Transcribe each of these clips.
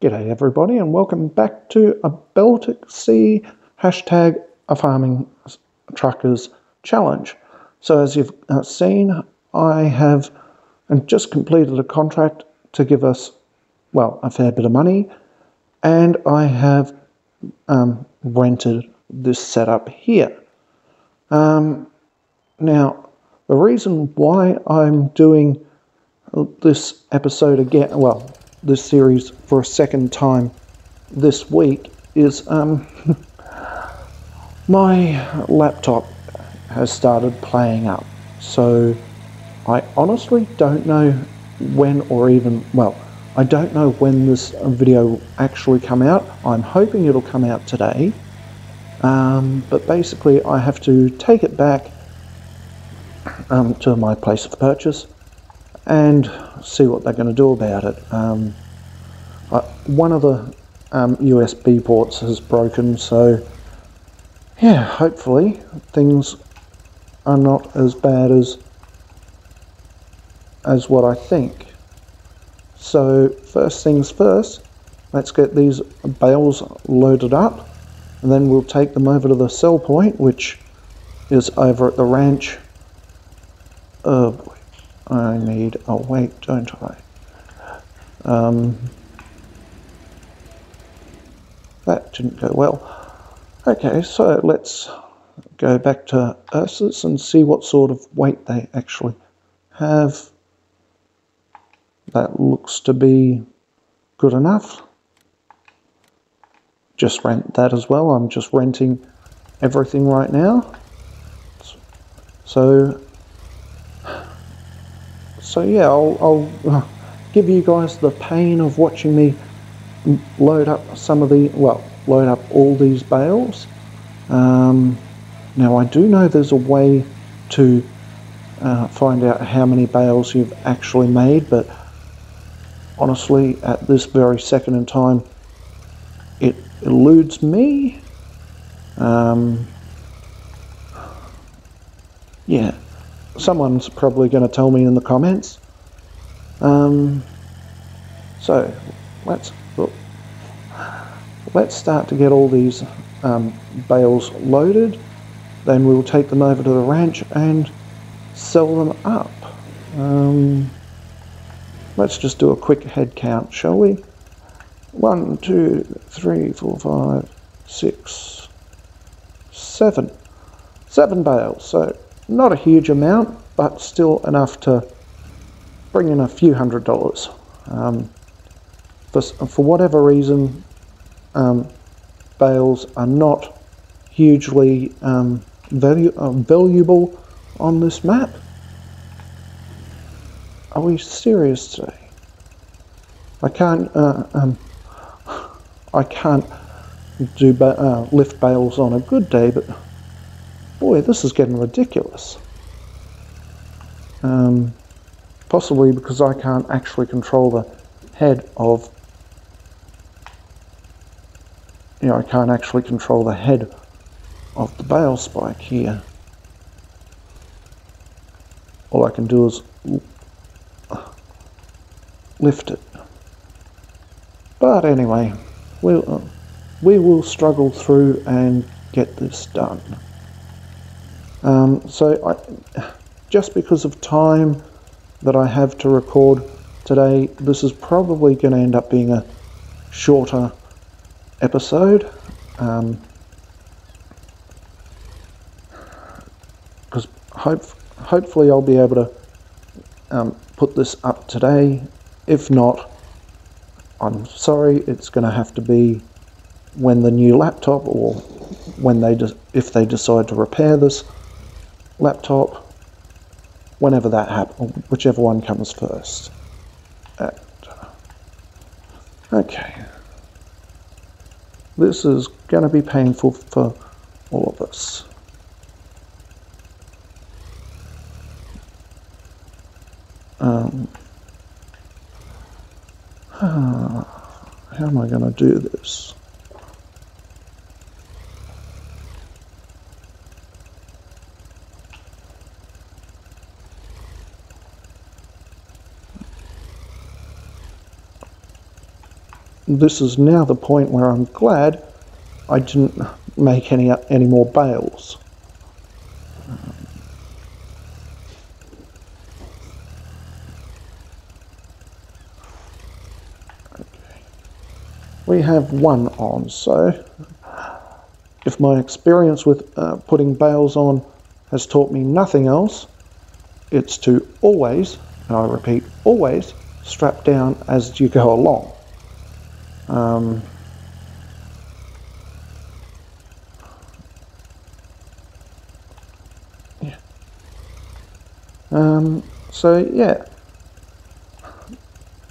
G'day everybody and welcome back to a Baltic Sea hashtag a farming truckers challenge. So as you've uh, seen I have just completed a contract to give us well a fair bit of money and I have um, rented this setup here. Um, now the reason why I'm doing this episode again, well, this series for a second time this week is um, my laptop has started playing up. So I honestly don't know when or even, well, I don't know when this video will actually come out. I'm hoping it'll come out today. Um, but basically I have to take it back um, to my place of purchase and see what they're going to do about it. Um, uh, one of the um, USB ports has broken, so yeah, hopefully things are not as bad as as what I think. So first things first, let's get these bales loaded up and then we'll take them over to the sell point which is over at the ranch. Oh boy. I need a weight, don't I? Um, that didn't go well. Okay, so let's go back to Ursus and see what sort of weight they actually have. That looks to be good enough. Just rent that as well. I'm just renting everything right now. So so yeah, I'll, I'll give you guys the pain of watching me load up some of the, well, load up all these bales. Um, now I do know there's a way to uh, find out how many bales you've actually made, but honestly, at this very second in time, it eludes me. Um, yeah, someone's probably going to tell me in the comments. Um, so let's let's start to get all these um, bales loaded. Then we'll take them over to the ranch and sell them up. Um, let's just do a quick head count, shall we? One, two, three, four, five, six, seven. Seven bales. So not a huge amount, but still enough to bring in a few hundred dollars. Um, for, for whatever reason, um, bales are not hugely um, value, uh, valuable on this map. Are we serious today? I can't. Uh, um, I can't do ba uh, lift bales on a good day, but boy, this is getting ridiculous. Um, possibly because I can't actually control the head of, you know, I can't actually control the head of the bale spike here. All I can do is lift it. But anyway, we'll, uh, we will struggle through and get this done. Um, so I, just because of time that I have to record today, this is probably going to end up being a shorter episode. Because um, hope, hopefully I'll be able to um, put this up today. If not, I'm sorry, it's going to have to be when the new laptop or when they if they decide to repair this laptop, whenever that happens, whichever one comes first. And, okay. This is going to be painful for all of us. Um, how am I going to do this? This is now the point where I'm glad I didn't make any any more bales. We have one on, so if my experience with uh, putting bales on has taught me nothing else, it's to always, and I repeat, always strap down as you go along. Um, yeah. Um, so yeah,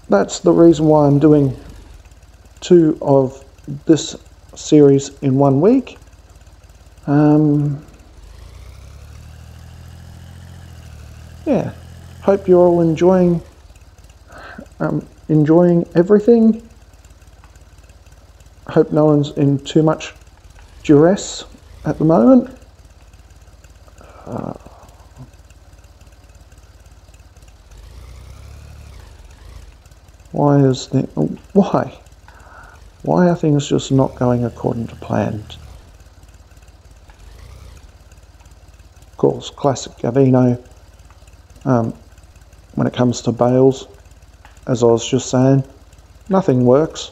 that's the reason why I'm doing two of this series in one week. Um, yeah, hope you're all enjoying um, enjoying everything. Hope no one's in too much duress at the moment. Uh, why is the why? Why are things just not going according to plan? Of course, classic Gaveeno. Um, when it comes to bales, as I was just saying, nothing works.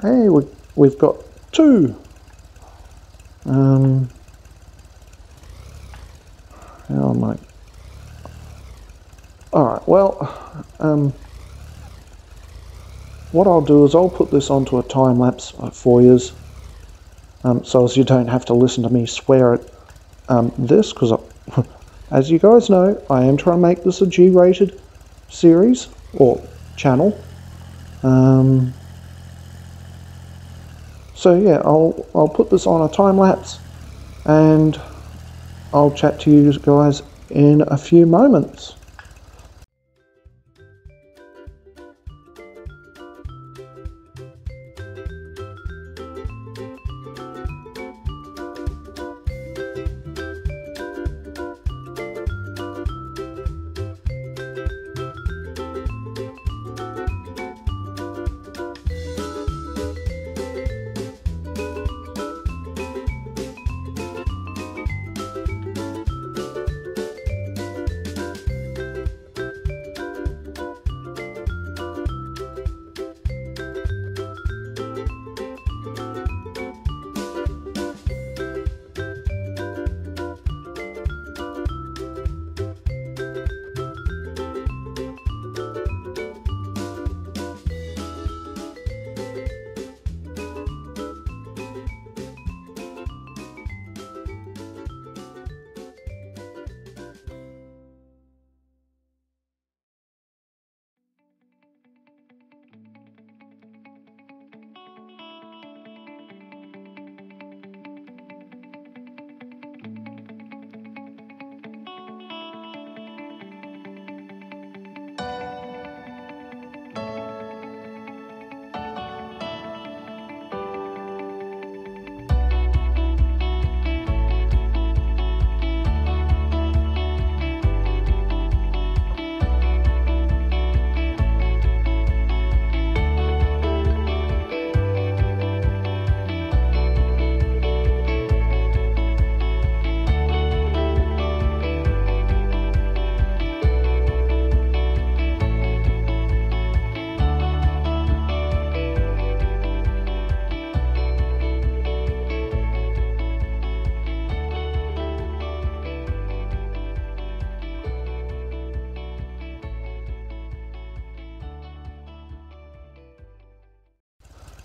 Hey, we, we've got two. Um, oh my. Alright, well, um, what I'll do is I'll put this onto a time lapse for you, um, so as you don't have to listen to me swear at um, this, because as you guys know, I am trying to make this a G-rated series, or channel. Um, so yeah, I'll, I'll put this on a time lapse, and I'll chat to you guys in a few moments.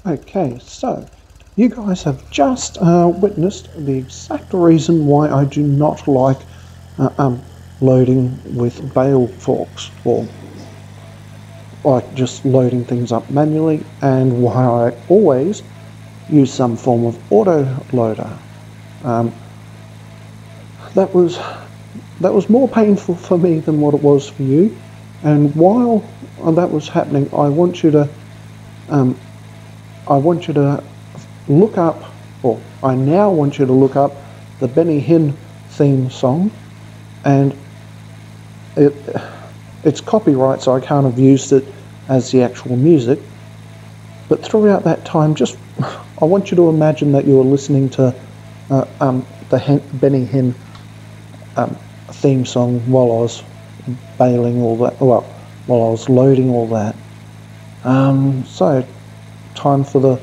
Okay, so you guys have just uh, witnessed the exact reason why I do not like uh, um, loading with bale forks or like just loading things up manually and why I always use some form of auto loader. Um, that was that was more painful for me than what it was for you and while that was happening I want you to um, I want you to look up, or I now want you to look up the Benny Hinn theme song, and it it's copyright, so I can't have used it as the actual music. But throughout that time, just I want you to imagine that you are listening to uh, um, the Hen- Benny Hinn um, theme song while I was baling all that, well, while I was loading all that. Um, so, time for the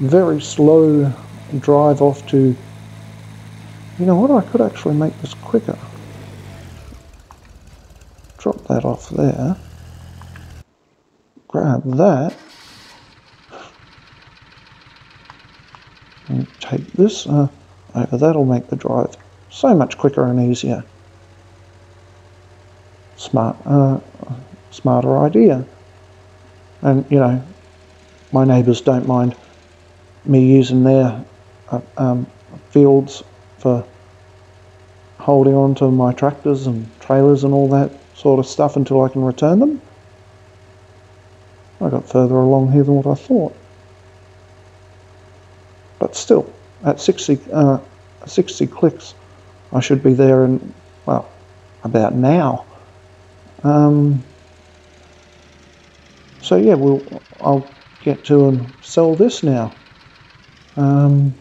very slow drive off to. You know what? I could actually make this quicker. Drop that off there. Grab that. And take this uh, over. That'll make the drive so much quicker and easier. Smart, uh, smarter idea. And you know, my neighbours don't mind me using their uh, um, fields for holding on to my tractors and trailers and all that sort of stuff until I can return them. I got further along here than what I thought. But still, at 60, uh, 60 clicks, I should be there in, well, about now. Um, so yeah, we'll, I'll get to and sell this now. Um,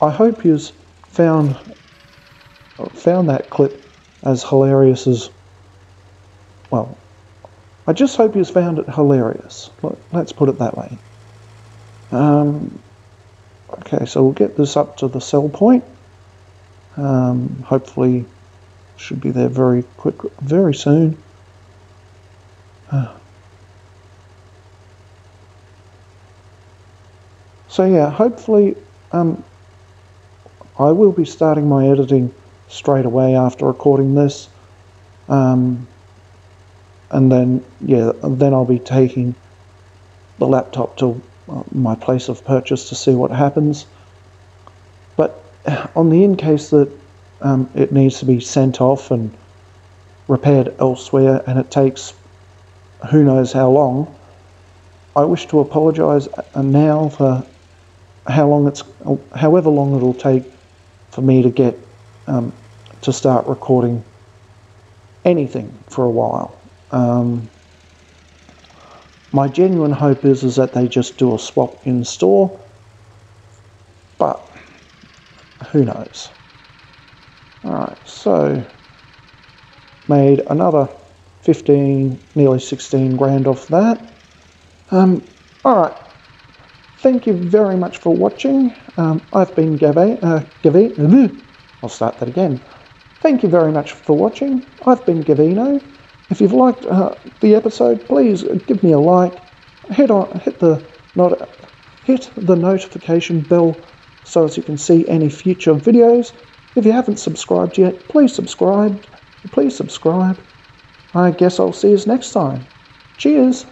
I hope you've found found that clip as hilarious as well. I just hope you've found it hilarious. Let's put it that way. Um, okay, so we'll get this up to the sell point. Um, hopefully, should be there very quick, very soon. Uh, so yeah, hopefully, um, I will be starting my editing straight away after recording this. Um, and then, yeah, then I'll be taking the laptop to uh, my place of purchase to see what happens. But on the in case that um, it needs to be sent off and repaired elsewhere and it takes who knows how long, I wish to apologise uh, now for how long it's, however long it'll take for me to get um, to start recording anything for a while. Um, my genuine hope is is that they just do a swap in store, but who knows? All right, so made another 15, nearly 16 grand off that. Um, all right, thank you very much for watching. Um, I've been Gavi, uh, Gavi, I'll start that again. Thank you very much for watching. I've been Gaveeno. If you've liked uh, the episode, please give me a like. Hit on, hit the not, hit the notification bell so as you can see any future videos. If you haven't subscribed yet, please subscribe. Please subscribe. I guess I'll see you next time. Cheers.